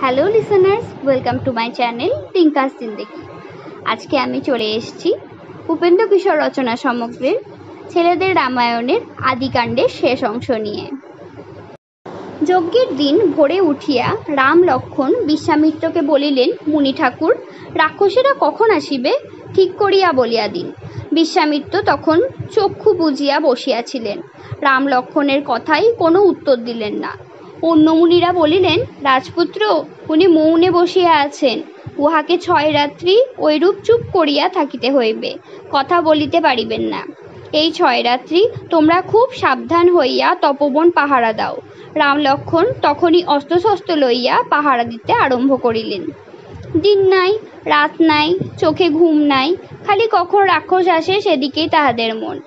Hello listeners welcome to my channel টিঙ্কাস জিন্দেগি আজকে আমি চলে এসেছি উপেন্দ্র কিশোর রচনা সমগ্রের ছেলেদের রামায়ণের আদিকাণ্ডের শেষ অংশ নিয়ে। যজ্ঞের দিন ভোরে উঠিয়া রাম লক্ষণ বিশ্বামিত্রকে বলিলেন, মুনি ঠাকুর, রাক্ষসেরা কখন আসিবে? ঠিক করিয়া বলিয়া দিন। বিশ্বামিত্র তখন চক্ষু বুঝিয়া বসিয়াছিলেন। রাম লক্ষণের কথাই কোনো উত্তর দিলেন না। অন্য মুনিরা বলিলেন, রাজপুত্র, উনি মৌনে বসিয়া আছেন। উহাকে ছয় রাত্রি ঐরূপ চুপ করিয়া থাকিতে হইবে, কথা বলিতে পারিবেন না। এই ছয় রাত্রি তোমরা খুব সাবধান হইয়া তপবন পাহারা দাও। রাম লক্ষণ তখনই অস্ত্রশস্ত্র লইয়া পাহারা দিতে আরম্ভ করিলেন। দিন নাই, রাত নাই, চোখে ঘুম নাই, খালি কখন রাক্ষস আসে সেদিকেই তাহাদের মন।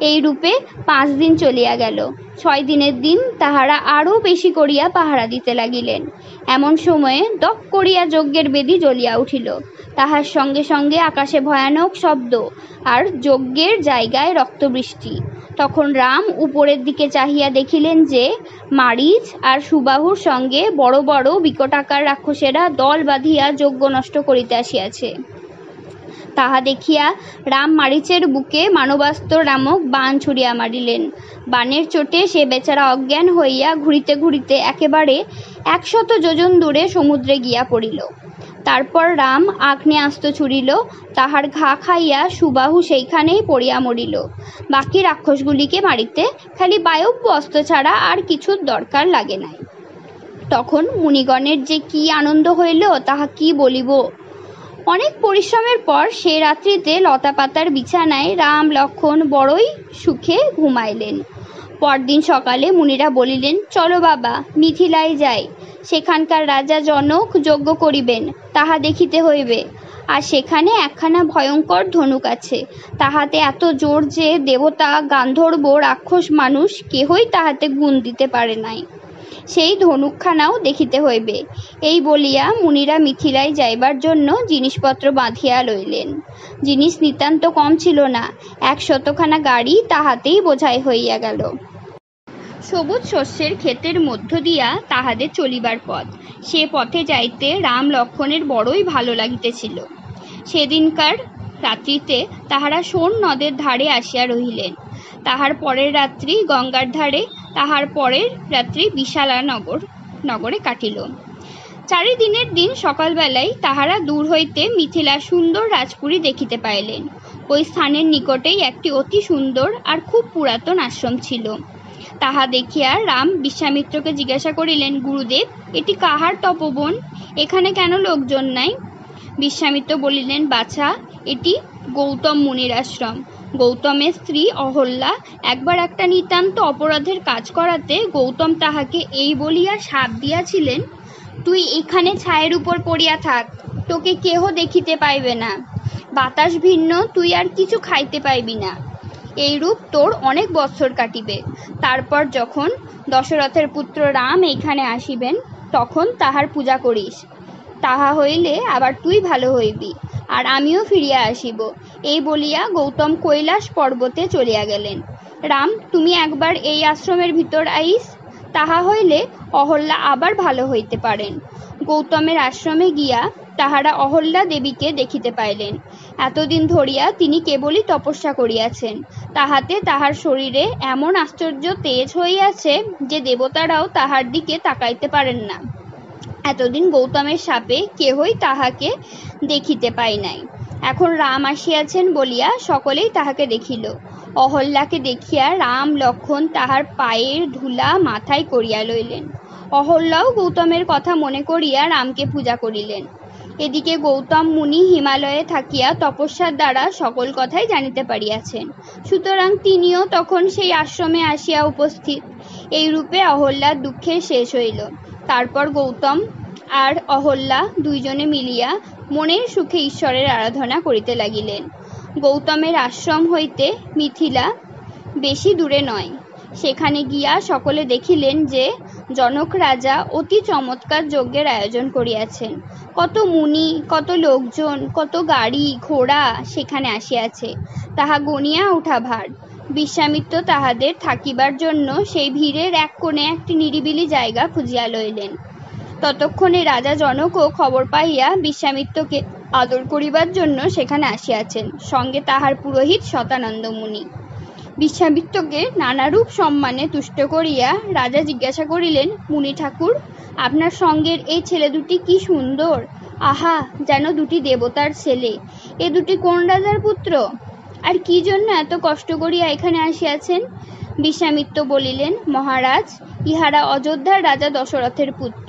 এই রূপে পাঁচ দিন চলিয়া গেল। ছয় দিনের দিন তাহারা আরও বেশি করিয়া পাহারা দিতে লাগিলেন। এমন সময়ে দক করিয়া যজ্ঞের বেদি জ্বলিয়া উঠিল। তাহার সঙ্গে সঙ্গে আকাশে ভয়ানক শব্দ আর যজ্ঞের জায়গায় রক্তবৃষ্টি। তখন রাম উপরের দিকে চাহিয়া দেখিলেন যে মারিচ আর সুবাহুর সঙ্গে বড় বড় বিকটাকার রাক্ষসেরা দল বাঁধিয়া যজ্ঞ নষ্ট করিতে আসিয়াছে। তাহা দেখিয়া রাম মারিচের বুকে মানবাস্ত্র নামক বাণ ছুড়িয়া মারিলেন। বাণের চোটে সে বেচারা অজ্ঞান হইয়া ঘুরিতে ঘুরিতে একেবারে একশত যোজন দূরে সমুদ্রে গিয়া পড়িল। তারপর রাম আগ্নেয়াস্ত্র ছুড়িল, তাহার ঘা খাইয়া সুবাহু সেইখানেই পড়িয়া মরিল। বাকি রাক্ষসগুলিকে মারিতে খালি বায়ব্য অস্ত্র ছাড়া আর কিছুর দরকার লাগে নাই। তখন মুনিগণের যে কি আনন্দ হইল, তাহা কি বলিব? অনেক পরিশ্রমের পর সে রাত্রিতে লতাপাতার বিছানায় রাম, লক্ষণ বড়ই সুখে ঘুমাইলেন। পরদিন সকালে মুনিরা বলিলেন, চলো বাবা, মিথিলায় যাই। সেখানকার রাজা জনক যজ্ঞ করিবেন, তাহা দেখিতে হইবে। আর সেখানে একখানা ভয়ঙ্কর ধনুক আছে। তাহাতে এত জোর যে দেবতা, গান্ধর্ব, রাক্ষস মানুষ কেহই তাহাতে গুণ দিতে পারে নাই। সেই ধনুকখানাও দেখিতে হইবে। এই বলিয়া মুনিরা মিথিলায় যাইবার জন্য জিনিসপত্র বাঁধিয়া লইলেন। জিনিস নিতান্ত কম ছিল না, এক শতখানা গাড়ি তাহাতেই বোঝাই হইয়া গেল। সবুজ শস্যের ক্ষেতের মধ্য দিয়া তাহাদের চলিবার পথ। সে পথে যাইতে রাম লক্ষণের বড়ই ভালো লাগিতেছিল। সেদিনকার রাত্রিতে তাহারা সোন নদের ধারে আসিয়া রহিলেন। তাহার পরের রাত্রি গঙ্গার ধারে তাহার পরের রাত্রি বিশালা নগর, নগরে কাটিল। চারিদিনের দিন সকালবেলায় তাহারা দূর হইতে মিথিলা সুন্দর রাজপুরী দেখিতে পাইলেন। ওই স্থানের নিকটেই একটি অতি সুন্দর আর খুব পুরাতন আশ্রম ছিল। তাহা দেখিয়া রাম বিশ্বামিত্রকে জিজ্ঞাসা করিলেন, গুরুদেব, এটি কাহার তপবন? এখানে কেন লোকজন নাই? বিশ্বামিত্র বলিলেন, বাছা, এটি গৌতম মুনির আশ্রম। গৌতমের স্ত্রী অহল্যা একবার একটা নিতান্ত অপরাধের কাজ করাতে গৌতম তাহাকে এই বলিয়া শাপ দিয়াছিলেন, তুই এখানে ছায়ের উপর পড়িয়া থাক, তোকে কেহ দেখিতে পাইবে না। বাতাস ভিন্ন, তুই আর কিছু খাইতে পাইবি না। এইরূপ তোর অনেক বৎসর কাটিবে। তারপর যখন দশরথের পুত্র রাম এইখানে আসিবেন, তখন তাহার পূজা করিস। তাহা হইলে আবার তুই ভালো হইবি, আর আমিও ফিরিয়া আসিব। এই বলিয়া গৌতম কৈলাস পর্বতে চলিয়া গেলেন। রাম, তুমি একবার এই আশ্রমের ভিতর আইস, তাহা হইলে অহল্যা আবার ভালো হইতে পারেন। গৌতমের আশ্রমে গিয়া তাহারা অহল্যা দেবীকে দেখিতে পাইলেন। এতদিন ধরিয়া তিনি কেবলই তপস্যা করিয়াছেন। তাহাতে তাহার শরীরে এমন আশ্চর্য তেজ হইয়াছে যে দেবতারাও তাহার দিকে তাকাইতে পারেন না। এতদিন গৌতমের সাপে কেহই তাহাকে দেখিতে পাই নাই। এখন রাম আসিয়াছেন বলিয়া সকলেই তাহাকে দেখিল। অহল্যাকে দেখিয়া রাম লক্ষণ তাহার পায়ের ধুলা মাথায় করিয়া লইলেন। অহল্যাও গৌতমের কথা মনে করিয়া রামকে পূজা করিলেন। এদিকে গৌতম মুনি হিমালয়ে থাকিয়া তপস্যার দ্বারা সকল কথাই জানিতে পারিয়াছেন। সুতরাং তিনিও তখন সেই আশ্রমে আসিয়া উপস্থিত। এই রূপে অহল্যার দুঃখের শেষ হইল। তারপর গৌতম আর অহল্যা দুইজনে মিলিয়া মনের সুখে ঈশ্বরের আরাধনা করিতে লাগিলেন। গৌতমের আশ্রম হইতে মিথিলা বেশি দূরে নয়। সেখানে গিয়া সকলে দেখিলেন যে, জনক রাজা অতি চমৎকার যজ্ঞের আয়োজন করিয়াছেন। কত মুনি, কত লোকজন, কত গাড়ি, ঘোড়া সেখানে আসিয়াছে। তাহা গনিয়া উঠা ভার। বিশ্বামিত্র তাহাদের থাকিবার জন্য সেই ভিড়ের এক কোণে একটি নিরিবিলি জায়গা খুঁজিয়া লইলেন। ততক্ষণে রাজা জনকও খবর পাইয়া বিশ্বামিত্রকে আদর করিবার জন্য সেখানে আসিয়াছেন, সঙ্গে তাহার পুরোহিত শতানন্দ মুনি। বিশ্বামিত্রকে নানারূপ সম্মানে তুষ্ট করিয়া রাজা জিজ্ঞাসা করিলেন, মুনি ঠাকুর, আপনার সঙ্গের এই ছেলে দুটি কি সুন্দর? আহা, যেন দুটি দেবতার ছেলে। এ দুটি কোন রাজার পুত্র? আর কি জন্য এত কষ্ট করিয়া এখানে আসিয়াছেন? বিশ্বামিত্র বলিলেন, মহারাজ, ইহারা অযোধ্যার রাজা দশরথের পুত্র।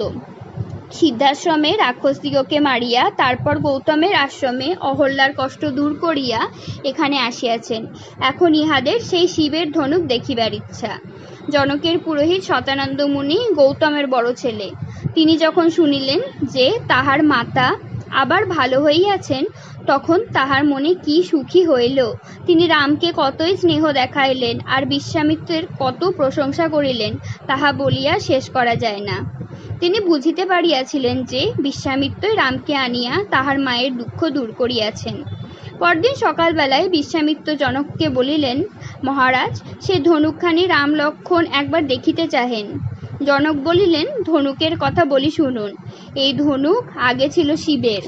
সিদ্ধাশ্রমে রাক্ষসদিগকে মারিয়া, তারপর গৌতমের আশ্রমে অহল্যার কষ্ট দূর করিয়া এখানে আসিয়াছেন। এখন ইহাদের সেই শিবের ধনুক দেখিবার ইচ্ছা। জনকের পুরোহিত শতানন্দ মুনি গৌতমের বড় ছেলে। তিনি যখন শুনিলেন যে তাহার মাতা আবার ভালো হইয়াছেন, তখন তাহার মনে কি সুখী হইল। তিনি রামকে কতই স্নেহ দেখাইলেন আর বিশ্বামিত্রের কত প্রশংসা করিলেন, তাহা বলিয়া শেষ করা যায় না। তিনি বুঝিতে পারিয়াছিলেন যে বিশ্বামিত্রই রামকে আনিয়া তাহার মায়ের দুঃখ দূর করিয়াছেন। পরদিন সকালবেলায় বিশ্বামিত্র জনককে বলিলেন, মহারাজ, সে ধনুকখানি রাম লক্ষণ একবার দেখিতে চাহেন। জনক বলিলেন, ধনুকের কথা বলি শুনুন। এই ধনুক আগে ছিল শিবের।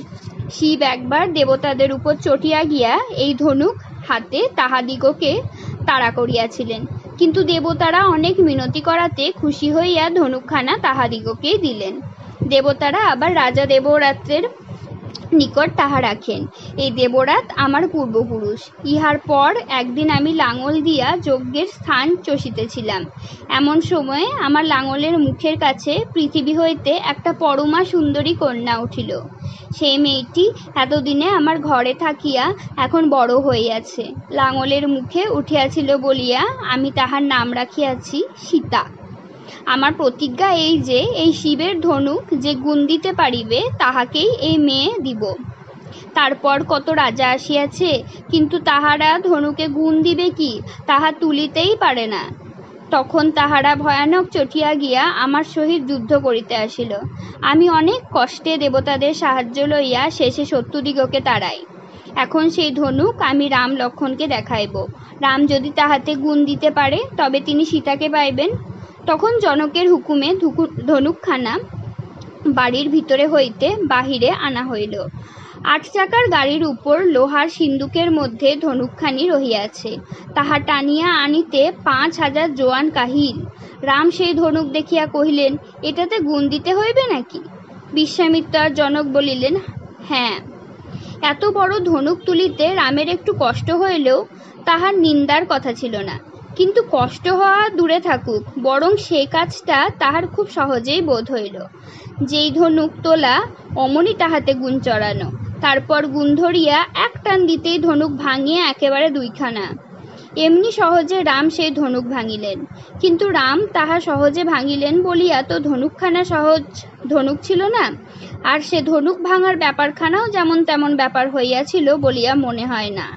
শিব একবার দেবতাদের উপর চটিয়া গিয়া এই ধনুক হাতে তাহাদিগকে তাড়া করিয়াছিলেন। কিন্তু দেবতারা অনেক মিনতি করাতে খুশি হইয়া ধনুকখানা তাহাদিগকেই দিলেন। দেবতারা আবার রাজা দেবরাত্রের নিকট তাহা রাখেন। এই দেবরাত আমার পূর্বপুরুষ। ইহার পর একদিন আমি লাঙল দিয়া যজ্ঞের স্থান চষিতেছিলাম। এমন সময়ে আমার লাঙলের মুখের কাছে পৃথিবী হইতে একটা পরমা সুন্দরী কন্যা উঠিল। সেই মেয়েটি এতদিনে আমার ঘরে থাকিয়া এখন বড় হইয়াছে। লাঙলের মুখে উঠিয়াছিল বলিয়া আমি তাহার নাম রাখিয়াছি সীতা। আমার প্রতিজ্ঞা এই যে, এই শিবের ধনুক যে গুণ দিতে পারিবে, তাহাকেই এই মেয়ে দিব। তারপর কত রাজা আসিয়াছে, কিন্তু তাহারা ধনুকে গুণ দিবে কি, তাহা তুলিতেই পারে না। তখন তাহারা ভয়ানক চটিয়া গিয়া আমার সহিত যুদ্ধ করিতে আসিল। আমি অনেক কষ্টে দেবতাদের সাহায্য লইয়া শেষে শত্রুদিগকে তাড়াই। এখন সেই ধনুক আমি রাম লক্ষণকে দেখাইব। রাম যদি তাহাতে গুণ দিতে পারে, তবে তিনি সীতাকে পাইবেন। তখন জনকের হুকুমে ধনুকখানা বাড়ির ভিতরে হইতে বাহিরে আনা হইল। আট চাকার গাড়ির উপর লোহার সিন্দুকের মধ্যে ধনুকখানি রহিয়াছে। তাহা টানিয়া আনিতে পাঁচ হাজার জোয়ান কাহিল। রাম সেই ধনুক দেখিয়া কহিলেন, এটাতে গুণ দিতে হইবে নাকি? বিশ্বামিত্র আর জনক বলিলেন হ্যাঁ। এত বড় ধনুক তুলিতে রামের একটু কষ্ট হইলেও তাহার নিন্দার কথা ছিল না। কিন্তু কষ্ট হওয়া দূরে থাকুক, বরং সে কাজটা তাহার খুব সহজেই বোধ হইল। যেই ধনুক তোলা, অমনি তাহাতে গুণ চড়ানো, তারপর গুণ ধরিয়া এক টান দিতেই ধনুক ভাঙিয়া একেবারে দুইখানা। এমনি সহজে রাম সেই ধনুক ভাঙিলেন, কিন্তু রাম তাহা সহজে ভাঙিলেন বলিয়া তো ধনুকখানা সহজ ধনুক ছিল না, আর সে ধনুক ভাঙার ব্যাপারখানাও যেমন তেমন ব্যাপার হইয়াছিল বলিয়া মনে হয় না।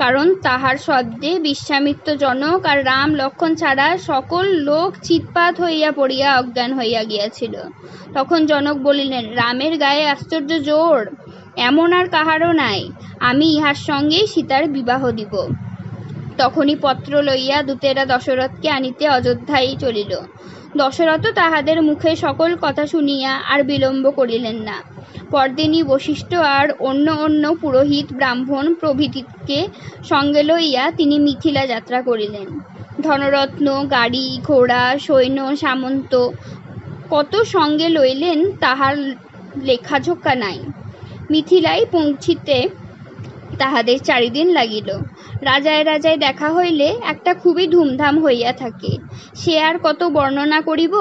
কারণ তাহার শব্দে বিশ্বামিত্র জনক আর রাম লক্ষণ ছাড়া সকল লোক চিৎপাত হইয়া পড়িয়া অজ্ঞান হইয়া গিয়াছিল। তখন জনক বলিলেন, রামের গায়ে আশ্চর্য জোর, এমন আর কাহারও নাই। আমি ইহার সঙ্গেই সীতার বিবাহ দিব। তখনই পত্র লইয়া দূতেরা দশরথকে আনিতে অযোধ্যায় চলিল। দশরথ তাহাদের মুখে সকল কথা শুনিয়া আর বিলম্ব করিলেন না। পরদিনই বশিষ্ঠ আর অন্য অন্য পুরোহিত ব্রাহ্মণ প্রভৃতিকে সঙ্গে লইয়া তিনি মিথিলা যাত্রা করিলেন। ধনরত্ন, গাড়ি, ঘোড়া, সৈন্য, সামন্ত কত সঙ্গে লইলেন তাহার লেখাঝোকা নাই। মিথিলায় পৌঁছিতে তাহাদের চারিদিন লাগিল। রাজায় রাজায় দেখা হইলে একটা খুবই ধুমধাম হইয়া থাকে। সে আর কত বর্ণনা করিব?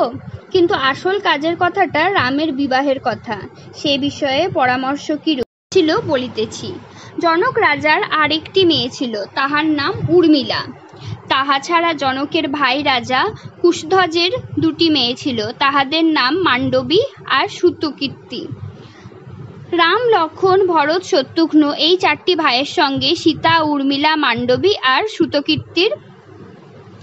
কিন্তু আসল কাজের কথাটা রামের বিবাহের কথা। সে বিষয়ে পরামর্শ কি ছিল বলিতেছি। জনক রাজার আরেকটি মেয়ে ছিল, তাহার নাম উর্মিলা। তাহা ছাড়া জনকের ভাই রাজা কুশধ্বজের দুটি মেয়ে ছিল, তাহাদের নাম মান্ডবী আর সুতকীর্তি। রাম, লক্ষণ, ভরত, শত্রুঘ্ন এই চারটি ভাইয়ের সঙ্গে সীতা, উর্মিলা, মান্ডবী আর সুতকীর্তির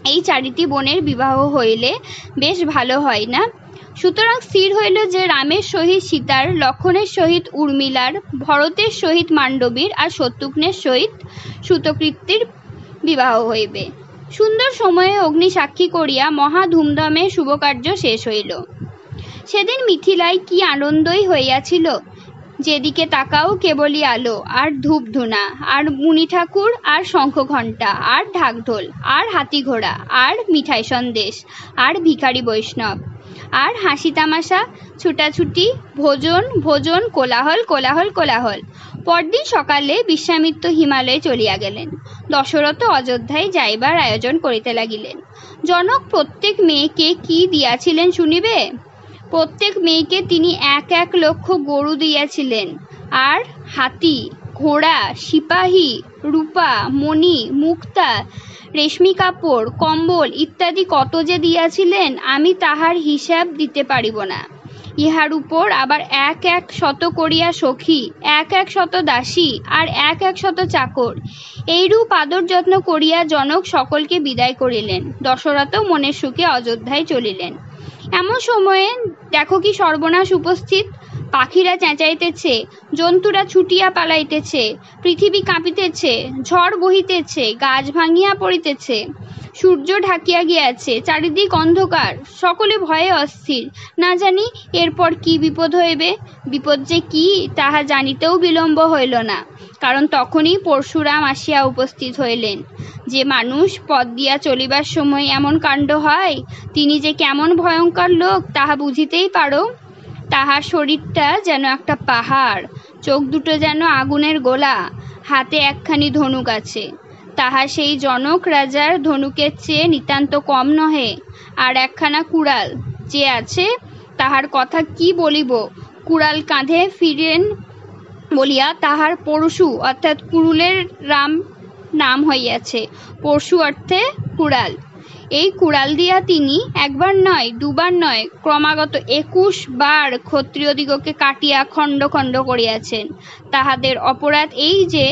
এই চারিটি বোনের বিবাহ হইলে বেশ ভালো হয় না? সুতরাং স্থির হইল যে রামের সহিত সীতার, লক্ষণের সহিত উর্মিলার, ভরতের সহিত মান্ডবীর আর শত্রুঘ্নের সহিত সুতকৃত্তির বিবাহ হইবে। সুন্দর সময়ে অগ্নি সাক্ষী করিয়া মহা ধুমধামে শুভকার্য শেষ হইল। সেদিন মিথিলায় কি আনন্দই হইয়াছিল? যেদিকে তাকাও কেবলই আলো, আর ধূপ ধুনা, আর মুনি ঠাকুর, আর শঙ্খ ঘণ্টা, আর ঢাকঢোল, আর হাতি ঘোড়া, আর মিঠাই সন্দেশ, আর ভিখারি বৈষ্ণব, আর হাসি তামাশা, ছুটাছুটি, ভোজন ভোজন, কোলাহল কোলাহল কোলাহল। পরদিন সকালে বিশ্বামিত্র হিমালয়ে চলিয়া গেলেন। দশরথ অযোধ্যায় যাইবার আয়োজন করিতে লাগিলেন। জনক প্রত্যেক মেয়েকে কি দিয়াছিলেন শুনিবে? প্রত্যেক মেয়েকে তিনি এক এক লক্ষ গরু দিয়াছিলেন। আর হাতি, ঘোড়া, সিপাহী, রূপা, মণি, মুক্তা, রেশমি কাপড়, কম্বল ইত্যাদি কত যে দিয়াছিলেন, আমি তাহার হিসাব দিতে পারিব না। ইহার উপর আবার এক এক শত করিয়া সখী, এক এক শত দাসী, আর এক এক শত চাকর। এইরূপ আদর যত্ন করিয়া জনক সকলকে বিদায় করিলেন। দশরথ মনের সুখে অযোধ্যায় চলিলেন। এমন সময়ে দেখো কি সর্বনাশ উপস্থিত। পাখিরা চেঁচাইতেছে, জন্তুরা ছুটিয়া পালাইতেছে, পৃথিবী কাঁপিতেছে, ঝড় বহিতেছে, গাছ ভাঙিয়া পড়িতেছে। সূর্য ঢাকিয়া গিয়াছে, চারিদিক অন্ধকার, সকলে ভয়ে অস্থির। না জানি এরপর কি বিপদ হইবে, বিপদ যে কি, তাহা জানিতেও বিলম্ব হইল না। কারণ তখনই পরশুরাম আসিয়া উপস্থিত হইলেন। যে মানুষ পথ দিয়া চলিবার সময় এমন কাণ্ড হয়, তিনি যে কেমন ভয়ঙ্কর লোক তাহা বুঝিতেই পারো। তাহার শরীরটা যেন একটা পাহাড়, চোখ দুটো যেন আগুনের গোলা, হাতে একখানি ধনুক আছে। তাহা সেই জনক রাজার ধনুকের চেয়ে নিতান্ত কম নহে, আর একখানা কুড়াল যে আছে, তাহার কথা কি বলিব? কুড়াল কাঁধে ফিরেন বলিয়া তাহার পরশু, অর্থাৎ কুড়ুলের রাম নাম হইয়াছে, পরশু অর্থে কুড়াল। এই কুড়াল দিয়া তিনি একবার নয়, দুবার নয়, ক্রমাগত একুশ বার ক্ষত্রিয়দিগকে কাটিয়া খণ্ড খণ্ড করিয়াছেন। তাহাদের অপরাধ এই যে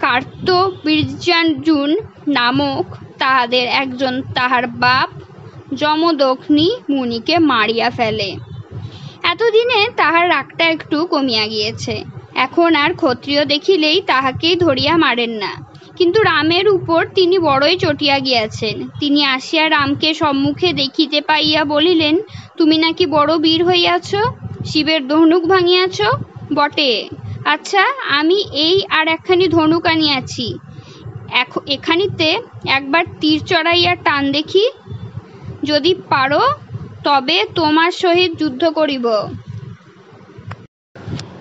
কার্ত কার্তবীর্যার্জুন নামক তাহাদের একজন তাহার বাপ যমদগ্নি মুনিকে মারিয়া ফেলে। এতদিনে তাহার রাগটা একটু কমিয়া গিয়েছে। এখন আর ক্ষত্রিয় দেখিলেই তাহাকেই ধরিয়া মারেন না। কিন্তু রামের উপর তিনি বড়ই চটিয়া গিয়াছেন। তিনি আসিয়া রামকে সম্মুখে দেখিতে পাইয়া বলিলেন, তুমি নাকি বড় বীর হইয়াছ? শিবের ধনুক ভাঙিয়াছ? বটে। আচ্ছা আমি এই আর একখানি ধনুক আনিয়াছি। এখানিতে একবার তীর চড়াইয়া টান দেখি। যদি পারো, তবে তোমার সহিত যুদ্ধ করিব।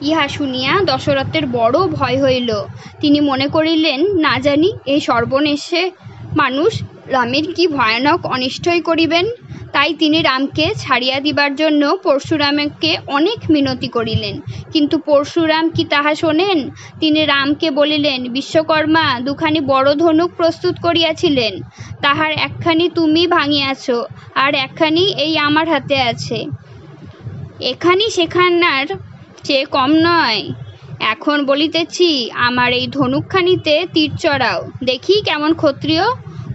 ইহা শুনিয়া দশরথের বড় ভয় হইল। তিনি মনে করিলেন, না জানি, এই সর্বনেশে মানুষ রামের কি ভয়ানক অনিষ্টই করিবেন? তাই তিনি রামকে ছাড়িয়া দিবার জন্য পরশুরামকে অনেক মিনতি করিলেন। কিন্তু পরশুরাম কি তাহা শোনেন? তিনি রামকে বলিলেন, বিশ্বকর্মা, দুখানি বড় ধনুক প্রস্তুত করিয়াছিলেন। তাহার একখানি তুমি ভাঙিয়াছ, আর একখানি এই আমার হাতে আছে। এখানি সেখানার চেয়ে কম নয়। এখন বলিতেছি, আমার এই ধনুকখানিতে তীর চড়াও। দেখি কেমন ক্ষত্রিয়।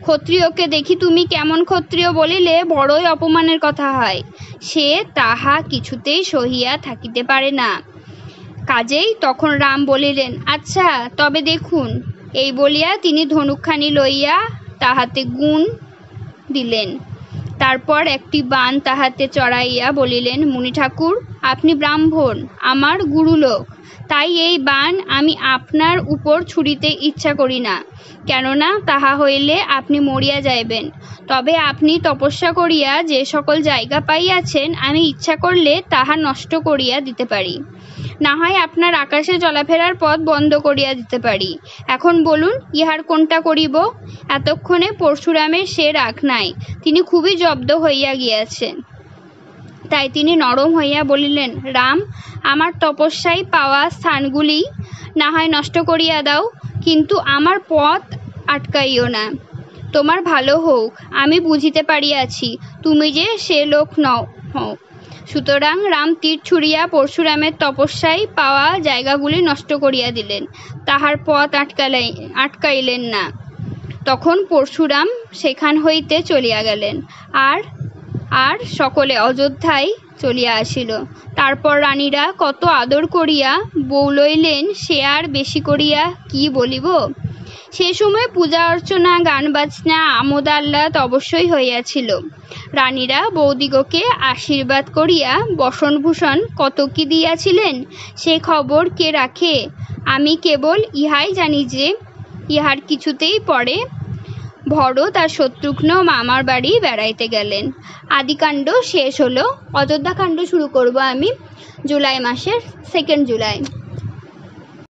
ক্ষত্রিয়কে দেখি তুমি কেমন ক্ষত্রিয় বলিলে বড়ই অপমানের কথা হয়। সে তাহা কিছুতেই সহিয়া থাকিতে পারে না। কাজেই তখন রাম বলিলেন আচ্ছা তবে দেখুন। এই বলিয়া তিনি ধনুকখানি লইয়া তাহাতে গুণ দিলেন। তারপর একটি বান তাহাতে চড়াইয়া বলিলেন, মুনি ঠাকুর, আপনি ব্রাহ্মণ, আমার গুরুলোক। তাই এই বান আমি আপনার উপর ছুড়িতে ইচ্ছা করি না। কেননা তাহা হইলে আপনি মরিয়া যাইবেন। তবে আপনি তপস্যা করিয়া যে সকল জায়গা পাইয়াছেন, আমি ইচ্ছা করলে তাহা নষ্ট করিয়া দিতে পারি। না হয় আপনার আকাশে চলাফেরার পথ বন্ধ করিয়া দিতে পারি। এখন বলুন, ইহার কোনটা করিব? এতক্ষণে পরশুরামের সে রাখ নাই, তিনি খুবই জব্দ হইয়া গিয়াছেন। তাই তিনি নরম হইয়া বলিলেন, রাম, আমার তপস্যায় পাওয়া স্থানগুলি না হয় নষ্ট করিয়া দাও, কিন্তু আমার পথ আটকাইও না। তোমার ভালো হোক, আমি বুঝিতে পারিয়াছি, তুমি যে সে লোক নও, হও। সুতরাং রাম তীর ছুড়িয়া পরশুরামের তপস্যায় পাওয়া জায়গাগুলি নষ্ট করিয়া দিলেন। তাহার পথ আটকালাই আটকাইলেন না। তখন পরশুরাম সেখান হইতে চলিয়া গেলেন। আর আর সকলে অযোধ্যায় চলিয়া আসিল। তারপর রানীরা কত আদর করিয়া বউ লইলেন, সে আর বেশি করিয়া কি বলিব? সে সময় পূজা অর্চনা, গান বাজনা, আমোদ আহ্লাদ অবশ্যই হইয়াছিল। রানীরা বৌদিগকে আশীর্বাদ করিয়া বসনভূষণ কত কি দিয়াছিলেন, সে খবর কে রাখে? আমি কেবল ইহাই জানি যে, ইহার কিছুতেই পরে ভরত আর শত্রুঘ্ন মামার বাড়ি বেড়াইতে গেলেন। আদিকাণ্ড শেষ হলো। অযোধ্যাকাণ্ড শুরু করব আমি জুলাই মাসের সেকেন্ড জুলাই।